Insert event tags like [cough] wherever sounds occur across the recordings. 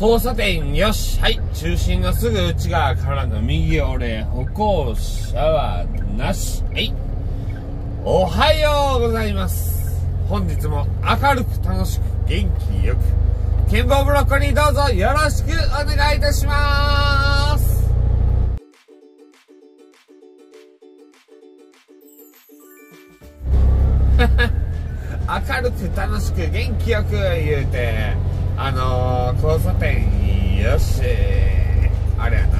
交差点よし。はい。中心のすぐ内側からの右俺歩行者はなし。はい。おはようございます。本日も明るく楽しく元気よく剣棒ブロッコリーどうぞよろしくお願いいたします。[laughs] 明るく楽しく元気よく言うてあのー、交差点よしあれやな。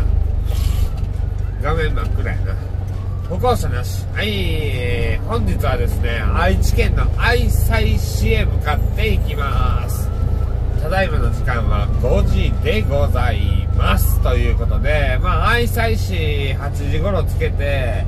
画面真っ暗やな。歩行者なし。はい。本日はですね愛知県の愛西市へ向かっていきます。ただいまの時間は5時でございます。ということでまあ愛西市8時頃つけて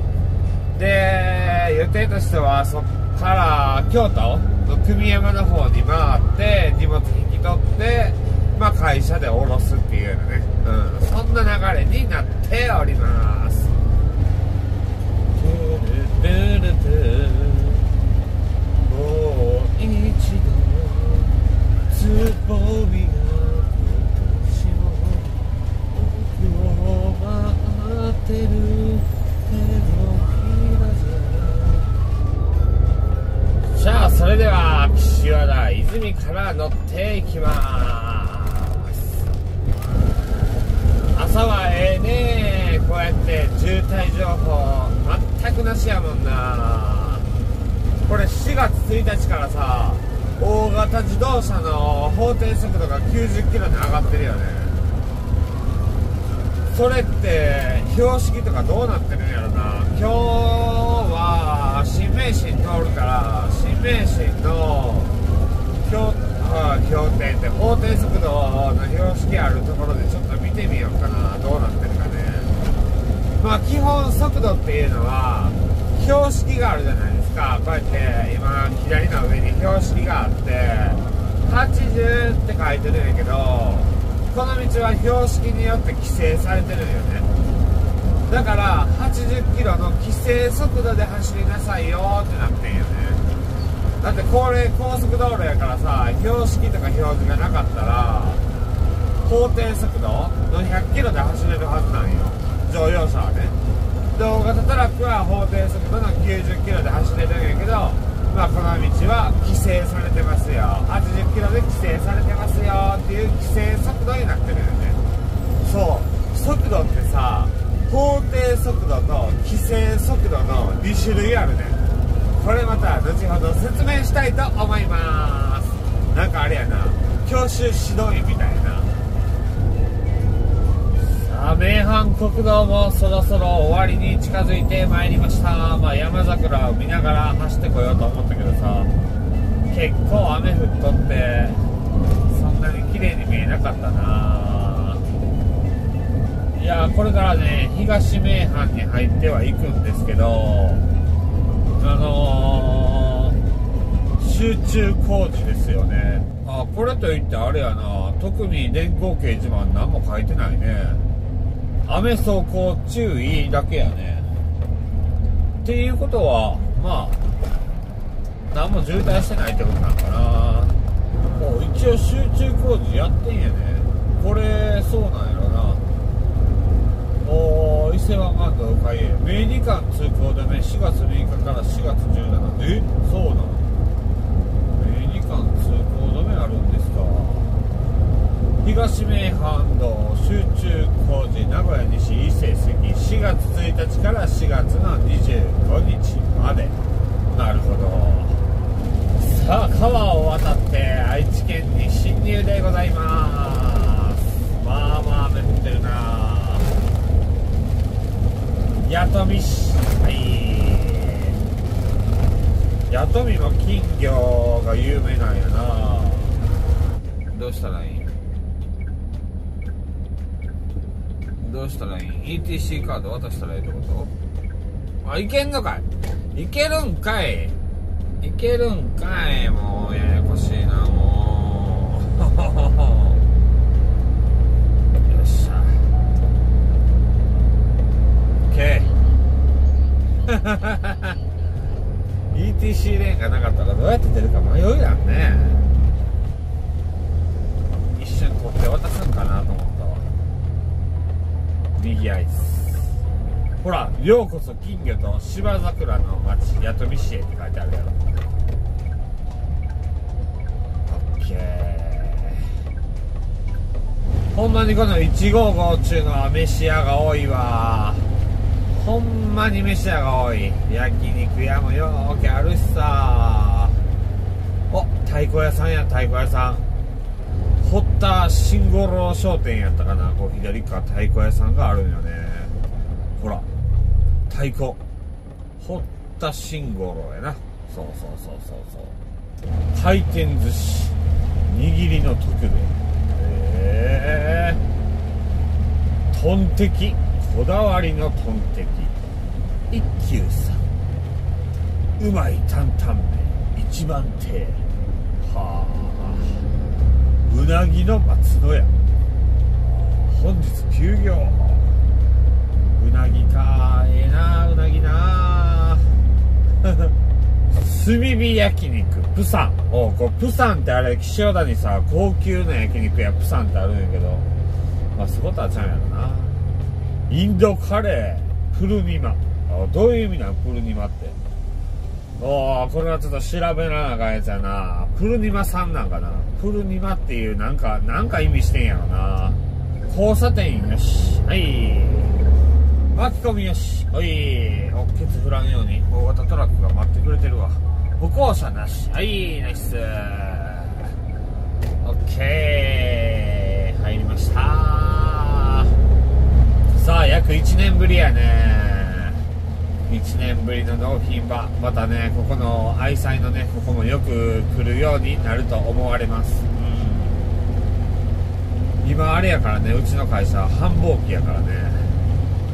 で予定としてはそっから京都の久美山の方に回って荷物引き取ってまあ会社で降ろすっていうね、うん、そんな流れになっております。もう一度つぼみが今年も僕を待ってる。さあそれでは岸和田泉から乗っていきます。朝はええねこうやって渋滞情報全くなしやもんな。これ4月1日からさ大型自動車の法定速度が90キロに上がってるよね。それって標識とかどうなってるんやろな。今日は新名神通るから名神の標あ標定って法定速度の標識あるところでちょっと見てみようかなどうなってるかねまあ基本速度っていうのは標識があるじゃないですかこうやって今左の上に標識があって80って書いてるんやけどこの道は標識によって規制されてるよねだから80キロの規制速度で走りなさいよってなってんよねだってこれ高速道路やからさ標識とか表示がなかったら法定速度の100キロで走れるはずなんよ。乗用車はね。大型トラックは法定速度の90キロで走れるんやけどまあこの道は規制されてますよ。80キロで規制されてますよっていう規制速度になってるよね。そう。速度ってさ法定速度と規制速度の2種類あるね。これまた後ほど説明したいと思います。なんかあれやな。教習指導員みたいな。さあ名阪国道もそろそろ終わりに近づいてまいりました、まあ、山桜を見ながら走ってこようと思ったけどさ結構雨降っとってそんなに綺麗に見えなかったな。いやこれからね東名阪に入ってはいくんですけどあのー、集中工事ですよね。あこれといってあれやな。特に電光掲示板何も書いてないね。雨走行注意だけやね。っていうことはまあ何も渋滞してないってことなんかな。もう一応集中工事やってんやね。これそうなんやろな。お伊勢湾岸道海へ名二間通行止め。4月6日から4月17え？そうなの？名二間通行止めあるんですか？東名阪道集中工事名古屋西伊勢関4月1日から4月の25日まで。なるほど。さあ川を渡って愛知県に侵入でございます。まあまあ雨降ってるな。弥富市はい。弥富も金魚が有名なんやな。どうしたらいいどうしたらいい ?ETC カード渡したらいいってこと？あ、いけんのかい？いけるんかい？いけるんかい？もうややこしいなもうよっしゃ OK ETC レーンがなかったらどうやって出るか迷うやんね。一瞬取って渡すんかな右合図ほら「ようこそ金魚と芝桜の町八富市へ」って書いてあるやろ。オッケーほんまにこの155っちゅうのは飯屋が多いわ。ほんまに飯屋が多い。焼肉屋もよーけあるしさ。お太鼓屋さんや。太鼓屋さん。堀田慎五郎商店やったかな。こう左側太鼓屋さんがあるんよね。ほら太鼓。堀田慎五郎やな。そうそうそうそうそう。回転寿司。握りの特でええー、トンテキ。こだわりのトンテキ一休さん。うまい担々麺一番亭はあ。うなぎの松野屋。本日休業。うなぎかええなうなぎな [laughs] 炭火焼肉プサン。おこうプサンってあれ岸和田にさ高級な焼肉屋プサンってあるんやけど。まあそことはちゃうんやろなインドカレープルニマどういう意味なのプルニマっておおこれはちょっと調べなあかんやつやなプルニマさんなんかなプルニマっていうなんかなんか意味してんやろな交差点よしはい巻き込みよしおいおケツ振らんように大型トラックが待ってくれてるわ歩行者なしはいナイスオッケー入りましたさあ約1年ぶりやね。1年ぶりの納品場。またねここの愛妻のねここもよく来るようになると思われます、うん、今あれやからねうちの会社は繁忙期やからね。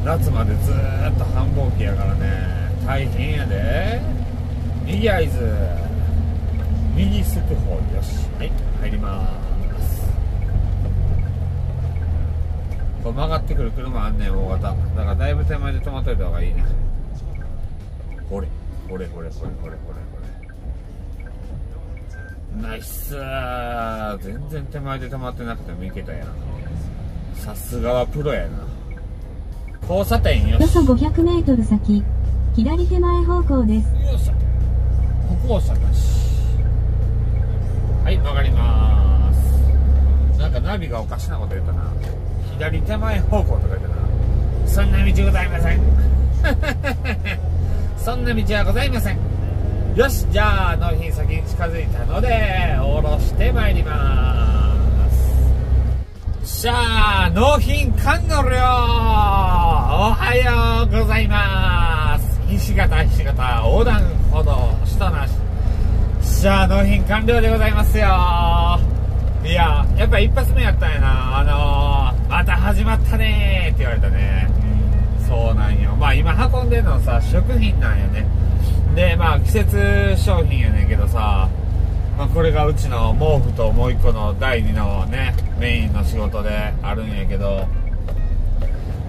夏までずっと繁忙期やからね。大変やで。右合図。右すく方よし。はい入ります。こう曲がってくる車あんねん大型。だからだいぶ手前で止まっといた方がいいね。ほれ。ほれほれほれほれほれほれ。ナイス全然手前で止まってなくてもいけたやん。さすがはプロやな。交差点よし。よそ 500m 先左手前方向です。よっしゃ歩行者なし。はい曲がります。なんかナビがおかしなこと言ったな左手前方向とか言った。なそんな道ございません。[laughs] そんな道はございません。よしじゃあ納品先に近づいたので下ろしてまいります。しゃあ納品完了。おはようございます。ひし形ひし形横断歩道下なし。しゃあ納品完了でございますよ。いややっぱ一発目やったんやな。あのー、また始まったねって言われたね、そうなんよ。まあ今運んでるのさ食品なんよね。でまあ季節商品やねんけどさ、まあ、これがうちの毛布ともう一個の第2のねメインの仕事であるんやけど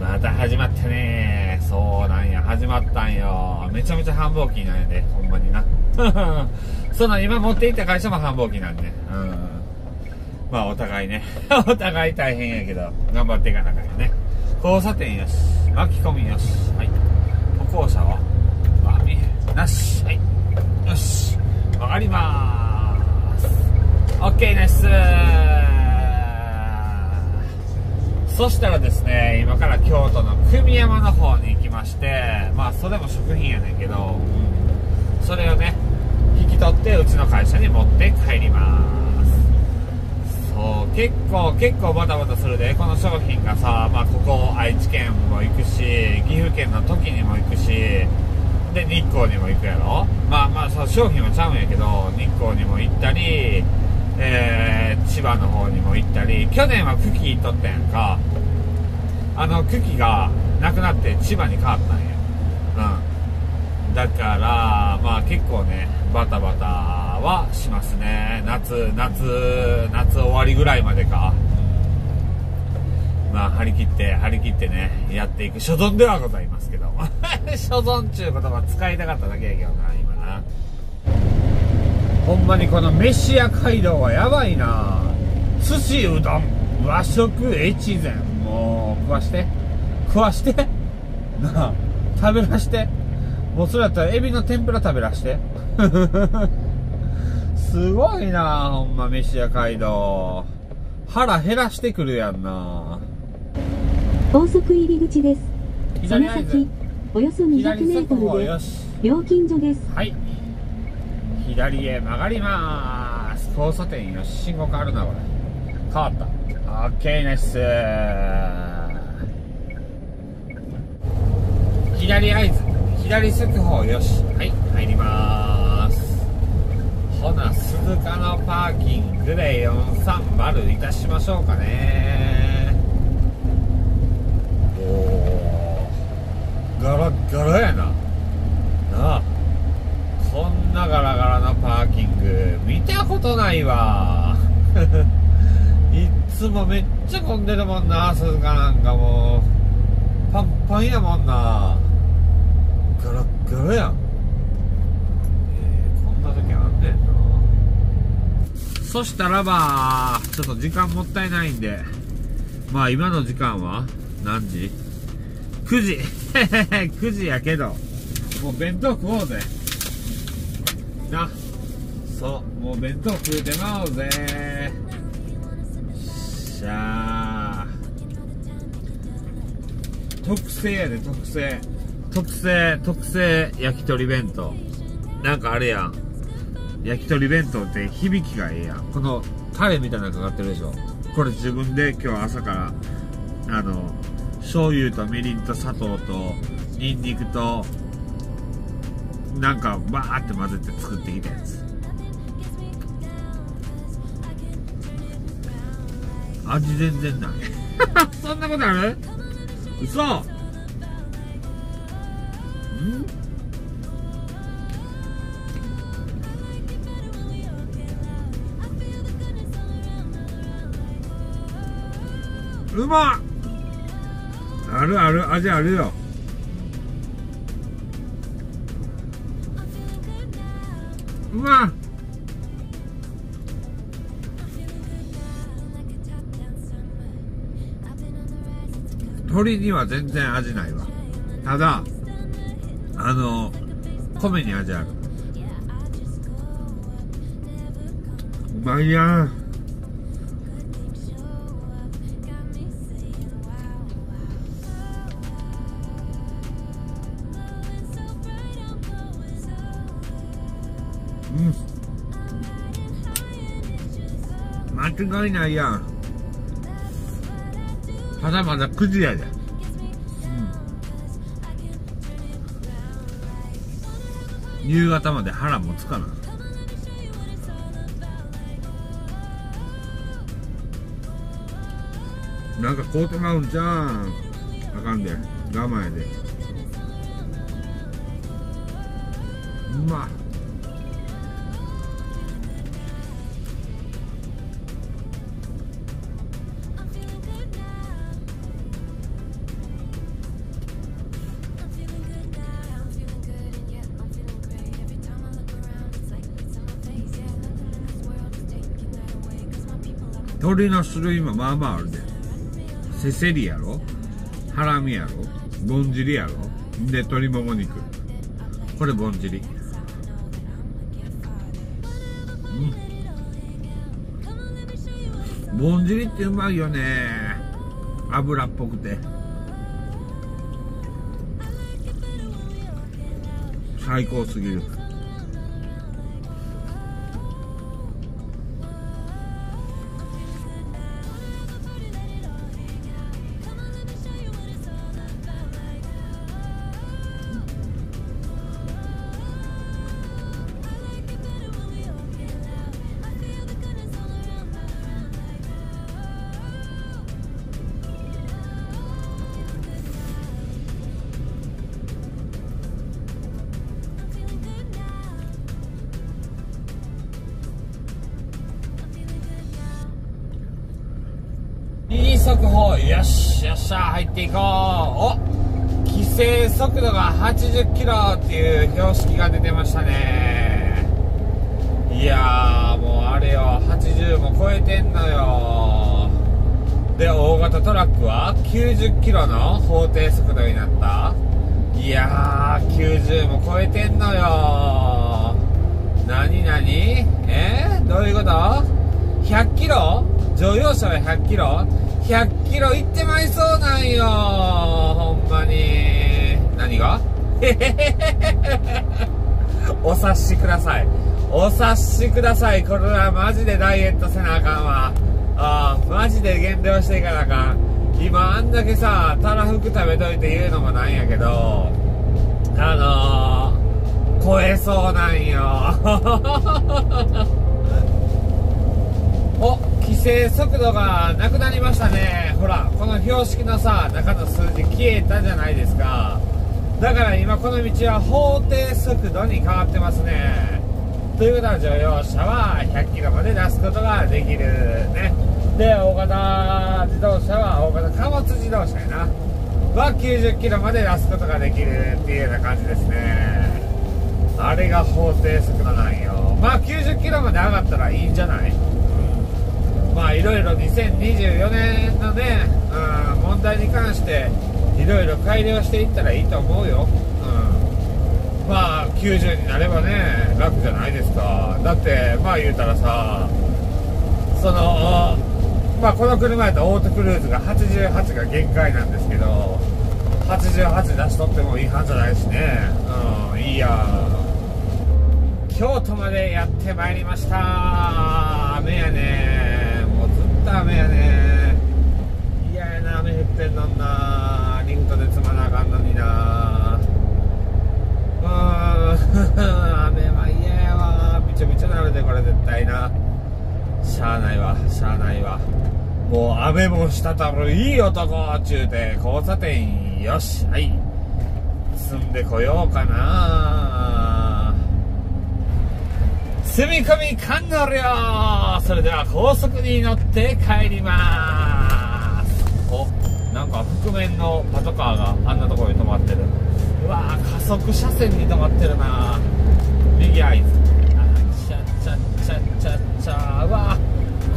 また始まったねそうなんや始まったんよ。めちゃめちゃ繁忙期なんやでほんまにな。[laughs] その今持っていった会社も繁忙期なんで。うん。まあお互いね。[laughs] お互い大変やけど頑張っていかなあかんよね。交差点よし。巻き込みよし。はい。歩行者はまあ見えなし。はい。よし。曲がりまーす OK です。そしたらですね今から京都の久美山の方に行きましてまあそれも食品やねんけど、それをね引き取ってうちの会社に持って帰ります。そう結構結構バタバタするで。この商品がさまあここ愛知県も行くし岐阜県の時にも行くしで日光にも行くやろ？まあまあそう商品はちゃうんやけど日光にも行ったりえー、千葉の方にも行ったり去年は久喜行っとったやんか。あの久喜がなくなって千葉に変わったんや。うん。だからまあ結構ねバタバタはしますね。夏夏夏終わりぐらいまでか。まあ張り切って張り切ってねやっていく。所存ではございますけど。[laughs] 所存ちゅう言葉使いたかっただけやけどな今な。ほんまにこの飯屋街道はやばいな。寿司うどん和食越前。もう食わして。食わして。[laughs] なあ食べらして。もうそれやったらエビの天ぷら食べらして。[laughs] すごいなほんま飯屋街道。腹減らしてくるやんな。高速入り口です。その先、およそ200メ左ート速報ルでよし。料金所です。はい。左へ曲がります。交差点よし信号変わるなこれ。変わった。オッケーナイス左合図。左速報よし。はい入りますほな鈴鹿のパーキングで430いたしましょうかね。おおガラガラやな。なあ。こんなガラガラなパーキング見たことないわ。[laughs] いつもめっちゃ混んでるもんな鈴鹿なんかもう。パンパンやもんな。ガラガラやん、えーこんな時あんねんなそしたらばちょっと時間もったいないんでまあ今の時間は何時 ?9 時。[laughs] 9時やけどもう弁当食おうぜ。な。そうもう弁当食うてまおうぜ。しゃあ特製やで特製。特製特製焼き鳥弁当。なんかあれやん。焼き鳥弁当って響きがええやん。このタレみたいなのかかってるでしょ。これ自分で今日朝からあの醤油とみりんと砂糖とニンニクとなんかバーって混ぜて作ってきたやつ。味全然ない。[laughs] そんなことある？嘘。ん？うまっあるある味あるよ。うまっ鶏には全然味ないわ。ただあの米に味ある。うまいやん間違いないやんまだまだ9時やで。うん。夕方まで腹持つかな。なんか買うてまうんじゃん。あかんで。我慢やで。うまっ。鶏の種類もまあまああるで。せせりやろ。ハラミやろ。ぼんじりやろ。で鶏もも肉。これぼんじり。うん。ぼんじりってうまいよね。油っぽくて。最高すぎる。速報よしよっしゃ入っていこう。お規制速度が80キロっていう標識が出てましたね。いやーもうあれよ。80も超えてんのよ。で大型トラックは90キロの法定速度になった。いやー90も超えてんのよ。何何え？ー、どういうこと ?100 キロ？乗用車は100キロ？100キロ行ってまいそうなんよ。ほんまに。何が？[laughs] お察しください。お察しください。これはマジでダイエットせなあかんわ。ああマジで減量していかなあかん。今あんだけさたらふく食べといて言うのもなんやけどあのー、超えそうなんよ。[laughs] お規制速度がなくなりましたね。ほらこの標識のさ中の数字消えたじゃないですか。だから今この道は法定速度に変わってますね。ということは乗用車は100キロまで出すことができる。ね。で大型自動車は大型貨物自動車やな。は90キロまで出すことができる。っていうような感じですね。あれが法定速度なんよ。まあ90キロまで上がったらいいんじゃない？まあいろいろ2024年のね、うん、問題に関していろいろ改良していったらいいと思うよ、うん、まあ90になればね楽じゃないですか。だってまあ言うたらさそのまあこの車やとオートクルーズが88が限界なんですけど88出しとっても違反じゃないしね。うんいいや。京都までやってまいりました。雨やね。っと雨やね。嫌やな雨降ってんのんな。リフトで積まなあかんのにな。う [laughs] 雨は嫌やわ。びちょびちょなるでこれ絶対な。しゃあないわ。しゃあないわ。もう雨もしたたるいい男ちゅうて交差点よし。はい。積んでこようかな。積み込み完了それでは高速に乗って帰ります。おなんか覆面のパトカーがあんなところに止まってる。うわ加速車線に止まってるな。右合図あちゃちゃちゃちゃちゃうわ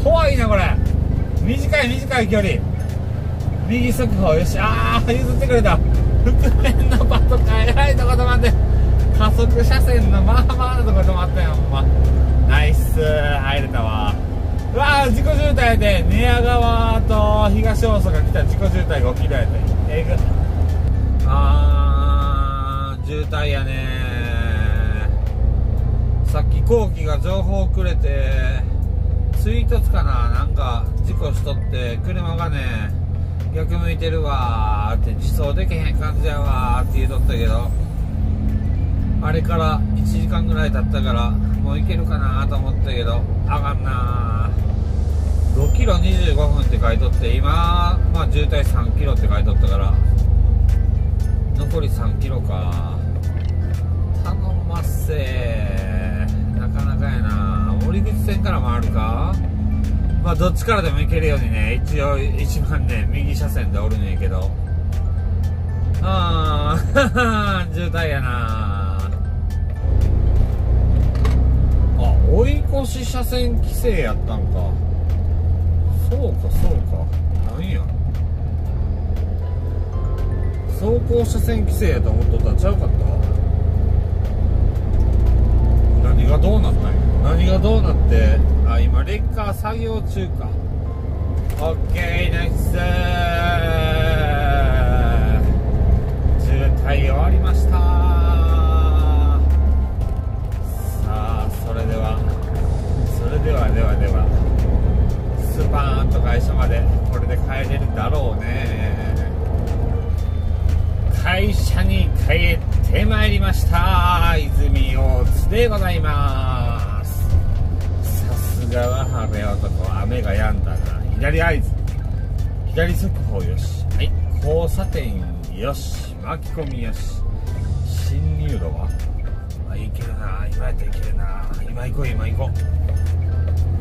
怖いなこれ。短い短い距離。右速報よし。ああ譲ってくれた。覆面のパトカーえらいとこ止まって。加速車線のまあまあなとこ止まったよほんま。ナイス入れたわ。うわー自己渋滞で寝屋川と東大阪来た自己渋滞5キロやったえぐ。あー渋滞やね。さっき後期が情報くれて追突かな。なんか事故しとって車がね逆向いてるわーって自走できへん感じやわーって言うとったけど。あれから1時間ぐらい経ったからもう行けるかなと思ったけどあかんな。5キロ25分って書いとって今、まあ、渋滞3キロって書いとったから残り3キロか。頼ませ。なかなかやな。森口線から回るか。まあどっちからでも行けるようにね一応一番ね右車線でおるんやけど。ああ [laughs] 渋滞やな。追い越し車線規制やったんか。そうかそうか。なんや。走行車線規制やと思っとったらちゃうかった？何がどうなったんや？何がどうなってあ今レッカー作業中か。オッケーナイス。渋巻き込みよし進入路は？あいけるな今やったらいけるな。今行こう今行こう。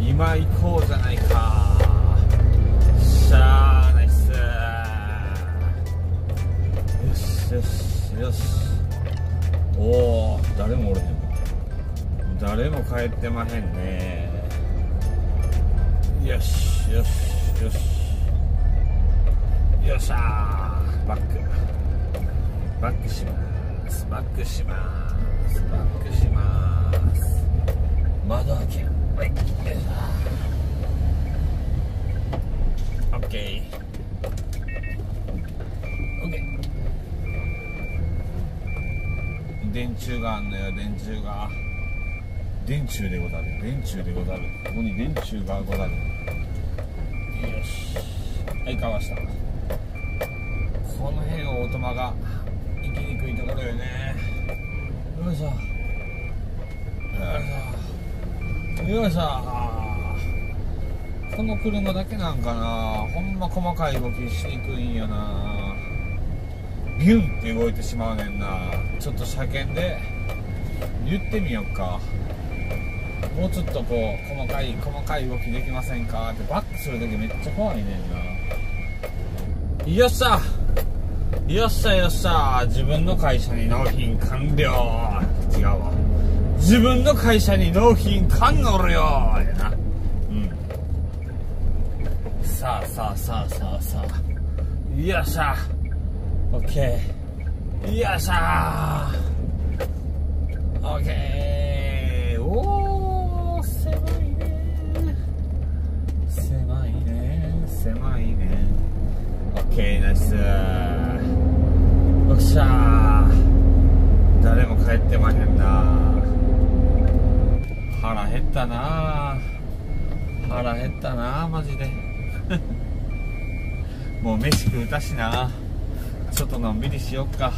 今行こうじゃないか。しゃーナイスよしよしよし。おお誰もおれへん。誰も帰ってまへんね。よしよしよし。よっしゃー。バック。バックします。バックしますバックします。窓開け。はい。よいしょオッケー。オッケー。電柱があんのよ電柱が。電柱でござる。電柱でござる。ここに電柱がござる。よし。はいかわしたこの辺をオートマが。にくいところよね。よいしょよいしょよいしょこの車だけなんかな。ほんま細かい動きしにくいんよな。ビュンって動いてしまうねんな。ちょっと車検で。言ってみよっか。もうちょっとこう細かい細かい動きできませんかってバックする時めっちゃ怖いねんな。よっしゃよっしゃよっしゃ。自分の会社に納品完了違うわ。自分の会社に納品完了やな。うん。さあさあさあさあさあ。よっしゃ。オッケーよっしゃ。オッケー。おオッケーナイス。よっしゃー。誰も帰ってまへんな。腹減ったな腹減ったなマジで。[laughs] もう飯食うたしな。ちょっとのんびりしよっか。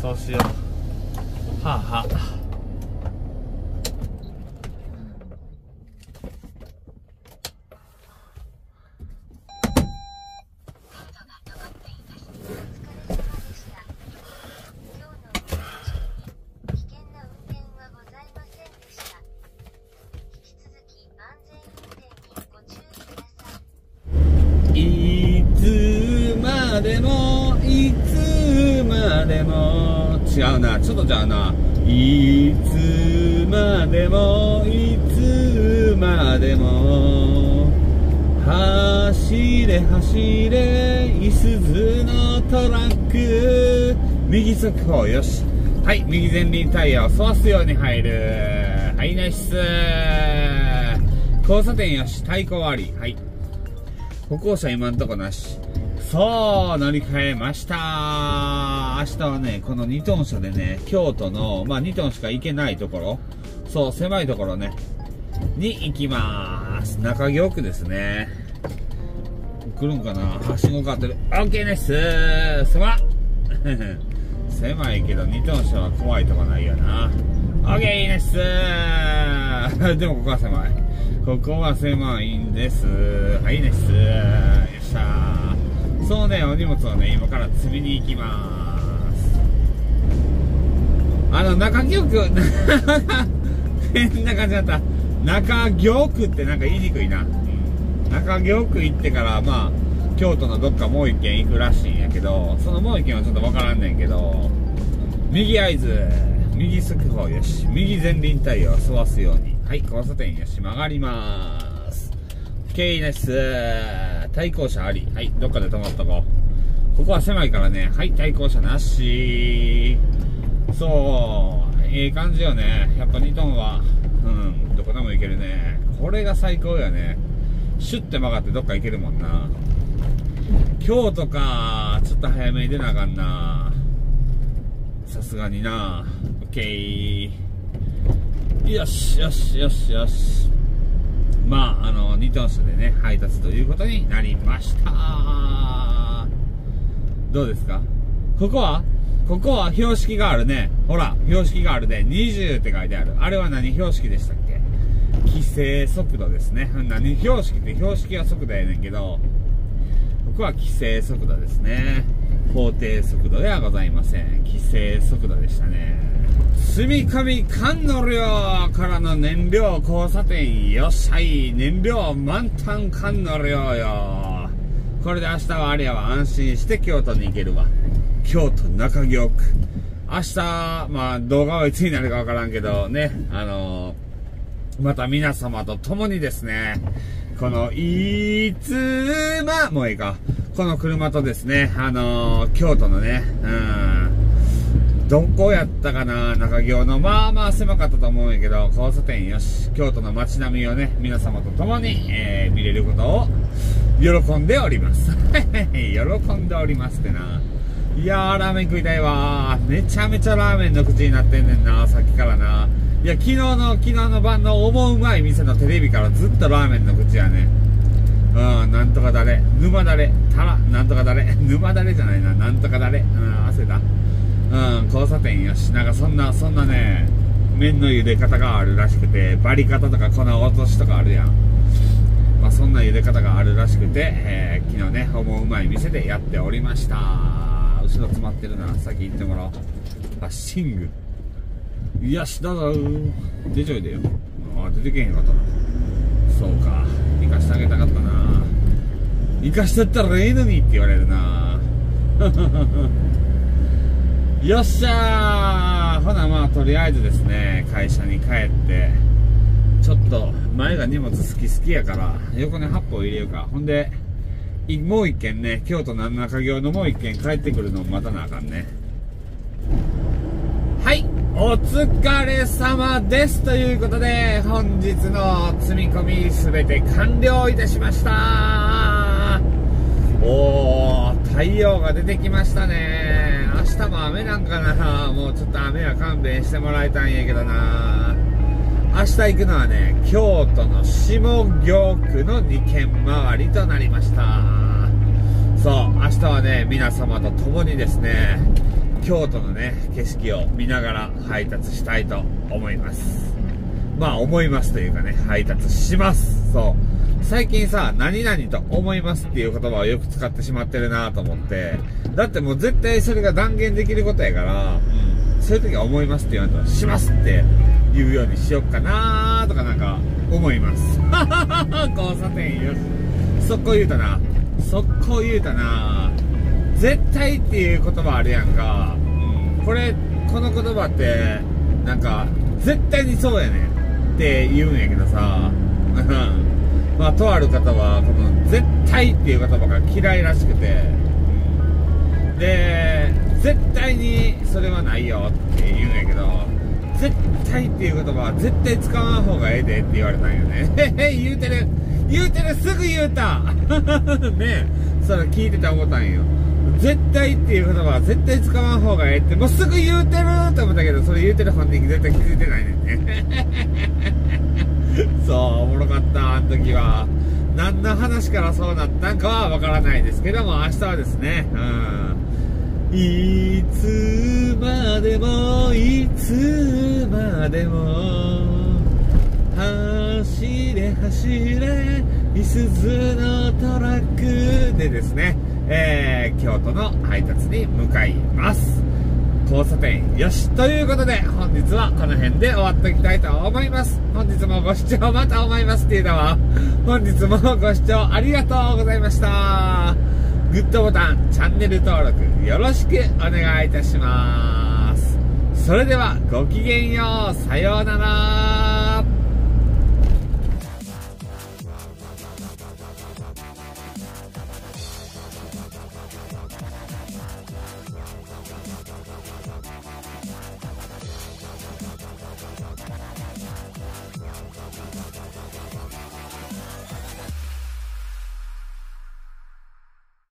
そうしよう。はあはあ。右速報よしはい右前輪タイヤを沿わすように入るはいナイス交差点よし対向ありはい歩行者今んとこなし。そう、乗り換えました。明日はね、この2トン車でね、京都の、まあ2トンしか行けないところ、そう、狭いところね、に行きます。中京区ですね。来るんかなはしごかってる。オッケーです狭っ狭いけど2トン車は怖いとこないよな。オッケーです [laughs] でもここは狭い。ここは狭いんです。はいいいです。よっしゃ。そうね、お荷物をね、今から積みに行きます。あの、中京区、[laughs] 変な感じだった。中京区ってなんか言いにくいな。中京区行ってから、まあ、京都のどっかもう一軒行くらしいけど、そのもう一軒はちょっとわからんねんけど、右合図、右速報よし、右前輪タイヤを沿わすように。はい、交差点よし、曲がります。OK です。対向車あり。はい、どっかで止まっとこう。ここは狭いからね。はい、対向車なし。そう、ええ感じよね。やっぱ2トンは、うん、どこでも行けるね。これが最高よね。シュッて曲がってどっか行けるもんな。京都か、ちょっと早めに出なあかんな。さすがにな。OK。よし、よし、よし、よし。まあ、あの、2トン車でね、配達ということになりました。どうですか？ここは？ここは標識があるね。ほら、標識があるで、20って書いてある。あれは何？標識でしたっけ？規制速度ですね。何？標識って標識は速度やねんけど、ここは規制速度ですね。法定速度ではございません。規制速度でしたね。積み上間の量からの燃料交差点よっしゃい。燃料満タン間の量よ。これで明日はあれやわ。安心して京都に行けるわ。京都中京区。明日、まあ動画はいつになるかわからんけどね、あのまた皆様と共にですね、この、いつま、もういいか。この車とですね、あのー京都のね、うん、どこやったかな、中京の、まあまあ狭かったと思うんやけど、交差点よし、京都の街並みをね、皆様と共に、えー見れることを喜んでおります。[laughs] 喜んでおりますってな。いやー、ラーメン食いたいわ。めちゃめちゃラーメンの口になってんねんな、さっきからな。いや、昨日の、昨日の晩の思うまい店のテレビからずっとラーメンの口やね。うん、なんとかだれ、沼だれ、たら、なんとかだれ、[laughs] 沼だれじゃないな、なんとかだれ、うん、汗だ。うん、交差点よし、なんかそんな、そんなね、麺の茹で方があるらしくて、バリ方とか粉落としとかあるやん。まあ、そんな茹で方があるらしくて、えー昨日ね、思うまい店でやっておりました。後ろ詰まってるな、先行ってもらおう。バッシング。よし、どう。出ちょいでよ。あ、出てけへんかったな。そうか。行かしてあげたかったな。行かしてったらええのにって言われるな。[laughs] よっしゃーほなまあとりあえずですね、会社に帰って、ちょっと前が荷物好き好きやから、横に8本入れようか。ほんで、もう一軒ね、京都七中京のもう一軒帰ってくるのを待たなあかんね。はい、お疲れ様です。ということで、本日の積み込みすべて完了いたしました。おー、太陽が出てきましたね。明日も雨なんかな。もうちょっと雨は勘弁してもらいたいんやけどな。明日行くのはね、京都の下京区の2軒回りとなりました。そう、明日はね、皆様と共にですね、京都のね、景色を見ながら配達したいと思います。まあ、思いますというかね、配達します。そう。最近さ、何々と思いますっていう言葉をよく使ってしまってるなと思って、だってもう絶対それが断言できることやから、そういう時は思いますって言わんと、しますって言うようにしよっかなとかなんか思います。[laughs] 交差点よし。速攻言うたな。速攻言うたな絶対っていう言葉あるやんか。うん。これ、この言葉って、なんか、絶対にそうやねんって言うんやけどさ、う [laughs] んまあ、とある方は、この絶対っていう言葉が嫌いらしくて、うんで、絶対にそれはないよって言うんやけど、絶対っていう言葉は絶対使わん方がええでって言われたんよね。[laughs] へへ、言うてる言うてるすぐ言うた [laughs] ねそれ聞いてて思ったんよ。絶対っていう言葉は絶対使わん方がええって、もうすぐ言うてると思ったけど、それ言うてる本人絶対気づいてないねんね。[laughs] そう、おもろかった、あの時は。何の話からそうなったんかはわからないですけども、明日はですね、うん。いつまでも、いつまでも、走れ走れ、いすずのトラックでですね、えー、京都の配達に向かいます。交差点よしということで本日はこの辺で終わっておきたいと思います。本日もご視聴また思いますっていうのは本日もご視聴ありがとうございました。グッドボタンチャンネル登録よろしくお願いいたします。それではごきげんよう。さようなら。